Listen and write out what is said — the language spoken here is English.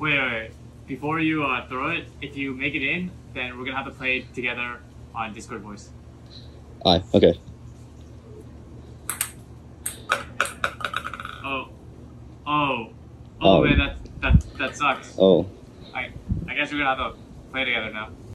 Wait, wait. Before you uh, throw it, if you make it in, then we're gonna have to play together on Discord voice. Aye. Okay. Oh, oh, oh, Oh. man, that that that sucks. Oh. I I guess we're gonna have to play together now.